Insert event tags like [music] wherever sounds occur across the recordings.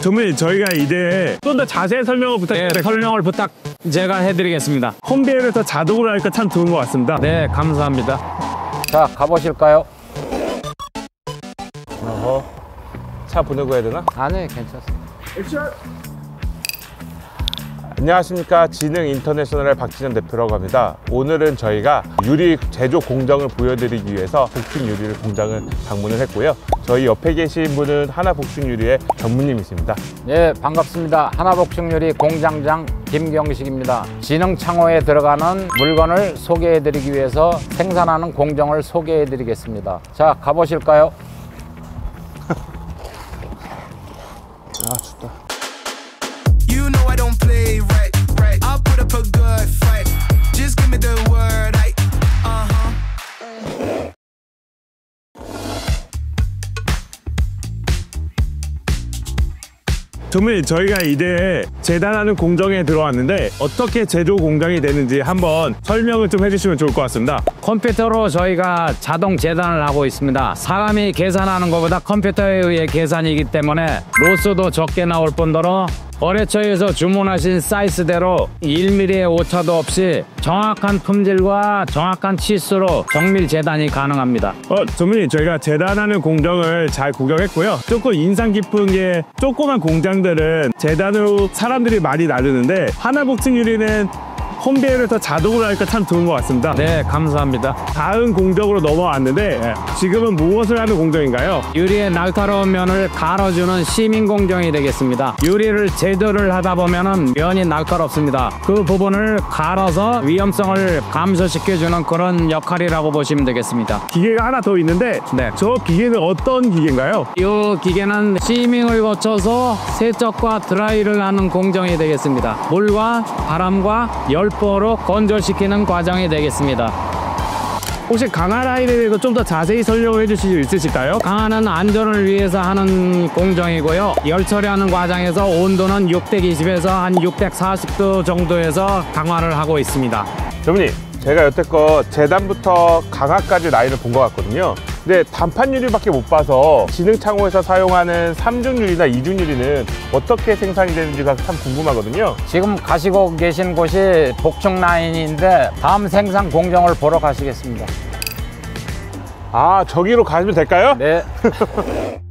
전문님 저희가 이제 좀 더 자세한 설명을 부탁 네, 설명을 부탁 제가 해드리겠습니다. 홈비에에서 자동으로 하니까 참 좋은 것 같습니다. 네, 감사합니다. 자, 가보실까요? 어허. 차 보내고 해야 되나? 아니, 괜찮습니다. 안녕하십니까 지능 인터내셔널의 박진현 대표라고 합니다 오늘은 저희가 유리 제조 공정을 보여드리기 위해서 복층 유리를 공장을 방문을 했고요 저희 옆에 계신 분은 하나 복층 유리의 전무님이십니다 네, 반갑습니다. 하나복층유리 공장장 김경식입니다. 지능창호에 들어가는 물건을 소개해드리기 위해서 생산하는 공정을 소개해드리겠습니다. 자, 가보실까요? [laughs] 아 춥다 전무님 저희가 이제 재단하는 공정에 들어왔는데 어떻게 제조 공장이 되는지 한번 설명을 좀 해주시면 좋을 것 같습니다 컴퓨터로 저희가 자동 재단을 하고 있습니다. 사람이 계산하는 것보다 컴퓨터에 의해 계산이기 때문에 로스도 적게 나올 뿐더러 거래처에서 주문하신 사이즈대로 1mm의 오차도 없이 정확한 품질과 정확한 치수로 정밀 재단이 가능합니다. 어, 전무님 저희가 재단하는 공정을 잘 구경했고요. 조금 인상 깊은 게 조그만 공장들은 재단으로 사람들이 많이 나르는데 하나복층 유리는 홈비에에서 자동으로 하니까 참 좋은 것 같습니다. 네, 감사합니다. 다음 공정으로 넘어왔는데 지금은 무엇을 하는 공정인가요? 유리의 날카로운 면을 갈아주는 시민 공정이 되겠습니다. 유리를 제조를 하다 보면 은 면이 날카롭습니다. 그 부분을 갈아서 위험성을 감소시켜주는 그런 역할이라고 보시면 되겠습니다. 기계가 하나 더 있는데 네. 저 기계는 어떤 기계인가요? 이 기계는 시밍을 거쳐서 세척과 드라이를 하는 공정이 되겠습니다. 물과 바람과 열 보로 건조시키는 과정이 되겠습니다. 혹시 강화 라인에 대해서 좀 더 자세히 설명해 주실 수 있으실까요? 강화는 안전을 위해서 하는 공정이고요. 열 처리하는 과정에서 온도는 620에서 한 640도 정도에서 강화를 하고 있습니다. 전무님 제가 여태껏 재단부터 강화까지 라인을 본 것 같거든요. 근데 단판 유리밖에 못 봐서 지능창호에서 사용하는 삼중 유리나 이중 유리는 어떻게 생산이 되는지가 참 궁금하거든요. 지금 가시고 계신 곳이 복층 라인인데 다음 생산 공정을 보러 가시겠습니다. 아 저기로 가시면 될까요? 네. [laughs]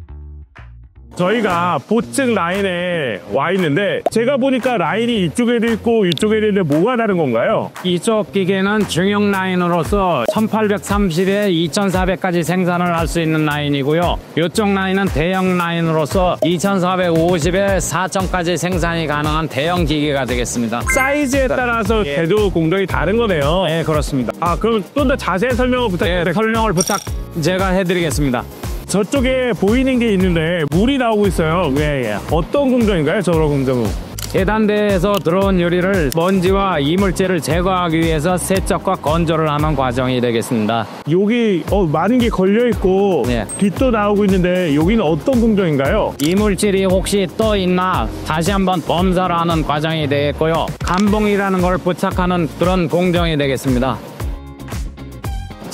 저희가 보층 라인에 와 있는데 제가 보니까 라인이 이쪽에도 있고 이쪽에도 있는데 뭐가 다른 건가요? 이쪽 기계는 중형 라인으로서 1830에 2400까지 생산을 할 수 있는 라인이고요. 이쪽 라인은 대형 라인으로서 2450에 4000까지 생산이 가능한 대형 기계가 되겠습니다. 사이즈에 따라서 제조 공정이 다른 거네요. 네, 그렇습니다. 아 그럼 좀 더 자세한 설명을 부탁드립니다. 네, 설명을 부탁 제가 해드리겠습니다. 저쪽에 보이는 게 있는데 물이 나오고 있어요. 예, 예. 어떤 공정인가요? 저런 공정은? 재단대에서 들어온 유리를 먼지와 이물질을 제거하기 위해서 세척과 건조를 하는 과정이 되겠습니다. 여기 어, 많은 게 걸려 있고 네. 빛도 나오고 있는데 여기는 어떤 공정인가요? 이물질이 혹시 떠 있나 다시 한번 검사를 하는 과정이 되겠고요. 감봉이라는 걸 부착하는 그런 공정이 되겠습니다.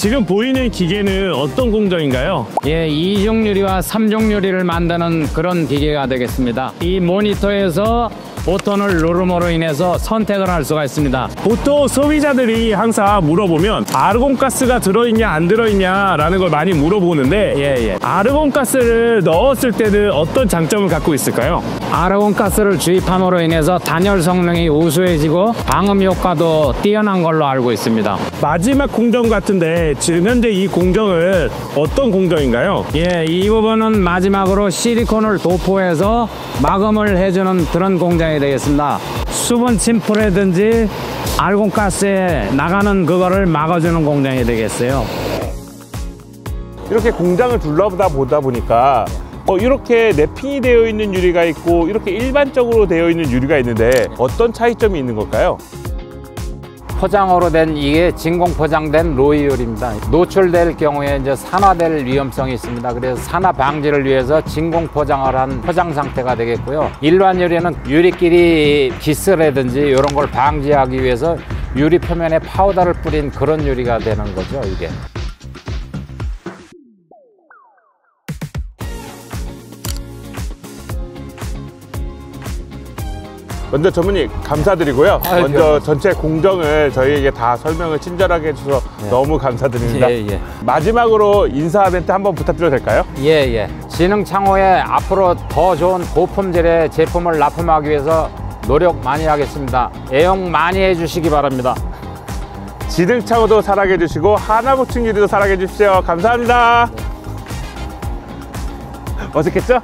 지금 보이는 기계는 어떤 공정인가요? 예, 이중 유리와 삼중 유리를 만드는 그런 기계가 되겠습니다. 이 모니터에서 버튼을 누름으로 인해서 선택을 할 수가 있습니다. 보통 소비자들이 항상 물어보면 아르곤가스가 들어있냐 안 들어있냐 라는 걸 많이 물어보는데 예, 예. 아르곤가스를 넣었을 때는 어떤 장점을 갖고 있을까요? 아르곤 가스를 주입함으로 인해서 단열 성능이 우수해지고 방음 효과도 뛰어난 걸로 알고 있습니다. 마지막 공정 같은데 지금 현재 이 공정은 어떤 공정인가요? 예, 이 부분은 마지막으로 실리콘을 도포해서 마감을 해주는 그런 공장 이 되겠습니다. 수분 침풀이든지 알곤 가스에 나가는 그거를 막아주는 공장이 되겠어요. 이렇게 공장을 둘러보다 보다 보니까 어, 이렇게 랩핑이 되어 있는 유리가 있고 이렇게 일반적으로 되어 있는 유리가 있는데 어떤 차이점이 있는 걸까요? 포장으로 된 이게 진공 포장된 로이율입니다. 노출될 경우에 이제 산화될 위험성이 있습니다. 그래서 산화 방지를 위해서 진공 포장을 한 포장 상태가 되겠고요. 일반 유리는 유리끼리 기스라든지 이런 걸 방지하기 위해서 유리 표면에 파우더를 뿌린 그런 유리가 되는 거죠, 이게. 먼저 전문님 감사드리고요. 아유, 먼저. 전체 공정을 저희에게 다 설명을 친절하게 해주셔서 예. 너무 감사드립니다. 예, 예. 마지막으로 인사 멘트 한번 부탁드려도 될까요? 예, 예. 진흥창호에 앞으로 더 좋은 고품질의 제품을 납품하기 위해서 노력 많이 하겠습니다. 애용 많이 해주시기 바랍니다. 지능창호도 사랑해 주시고 하나복층 유리도 사랑해 주십시오. 감사합니다. 어색했죠?